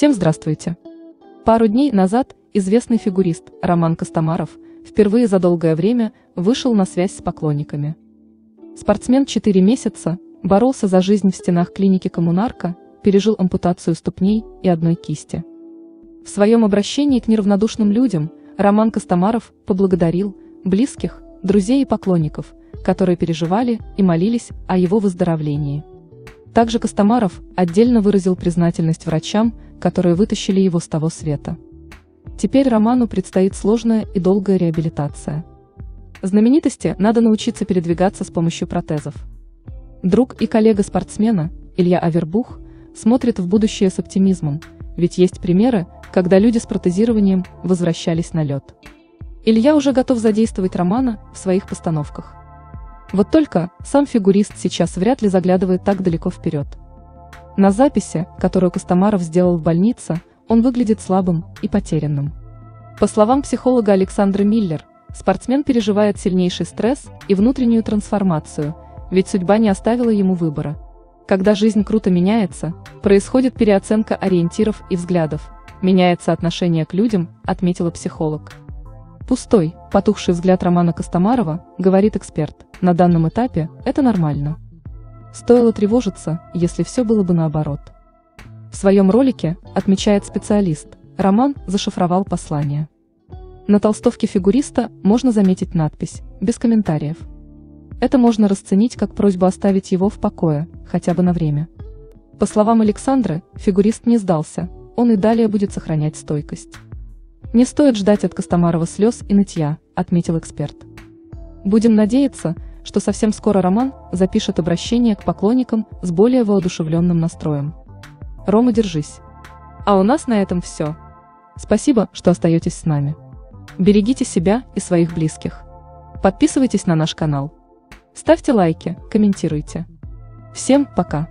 Всем здравствуйте! Пару дней назад известный фигурист Роман Костомаров впервые за долгое время вышел на связь с поклонниками. Спортсмен 4 месяца боролся за жизнь в стенах клиники «Коммунарка», пережил ампутацию ступней и одной кисти. В своем обращении к неравнодушным людям Роман Костомаров поблагодарил близких, друзей и поклонников, которые переживали и молились о его выздоровлении. Также Костомаров отдельно выразил признательность врачам, которые вытащили его с того света. Теперь Роману предстоит сложная и долгая реабилитация. Знаменитости надо научиться передвигаться с помощью протезов. Друг и коллега спортсмена, Илья Авербух, смотрит в будущее с оптимизмом, ведь есть примеры, когда люди с протезированием возвращались на лед. Илья уже готов задействовать Романа в своих постановках. Вот только сам фигурист сейчас вряд ли заглядывает так далеко вперед. На записи, которую Костомаров сделал в больнице, он выглядит слабым и потерянным. По словам психолога Александра Миллер, спортсмен переживает сильнейший стресс и внутреннюю трансформацию, ведь судьба не оставила ему выбора. Когда жизнь круто меняется, происходит переоценка ориентиров и взглядов, меняется отношение к людям, отметила психолог. Пустой, потухший взгляд Романа Костомарова, говорит эксперт, на данном этапе это нормально. Стоило тревожиться, если все было бы наоборот. В своем ролике, отмечает специалист, Роман зашифровал послание. На толстовке фигуриста можно заметить надпись «Без комментариев». Это можно расценить как просьбу оставить его в покое, хотя бы на время. По словам Александры, фигурист не сдался, он и далее будет сохранять стойкость. Не стоит ждать от Костомарова слез и нытья, отметил эксперт. Будем надеяться, что совсем скоро Роман запишет обращение к поклонникам с более воодушевленным настроем. Рома, держись. А у нас на этом все. Спасибо, что остаетесь с нами. Берегите себя и своих близких. Подписывайтесь на наш канал. Ставьте лайки, комментируйте. Всем пока!